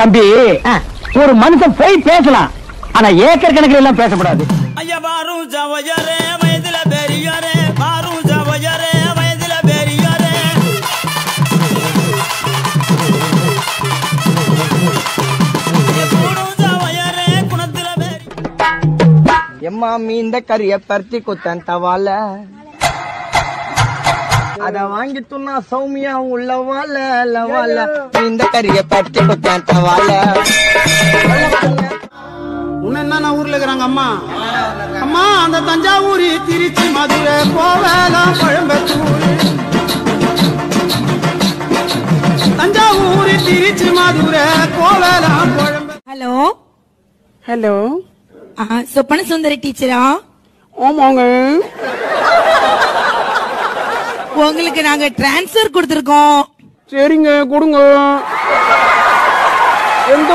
தம்பி ஒரு மனுஷன் போய் பேசலாம். ஆனா ஏக்கர் கணக்கில் எல்லாம் பேசக்கூடாது. ஐயா பாரும் சவஜரே வயதுல பெரியாரே. பாரும் சவஜரே வயதுல பெரியாரே. எம்மா மீந்த கறிய பருத்தி குத்தன் தவால. அத வாங்கி துண்ணா சௌமியா உள்ள வாழ லவால மீந்த கறிய பருத்தி குத்தன் தவால உன்ன என்ன ஊர்ல இருக்கிறாங்க அம்மா? அம்மா அந்த தஞ்சாவூர் திருச்சி மதுரை கோவேலம் கோயம்புத்தூர். தஞ்சாவூர் திருச்சி மதுரை கோவேலம் கோயம்புத்தூர். ஹலோ? ஹலோ? ஆ, சொப்பன சுந்தரி டீச்சரா? ஆமாங்க. உங்களுக்கு நாங்க டிரான்ஸ்ஃபர் கொடுத்துருக்கோம். சரிங்க கொடுங்க. எந்த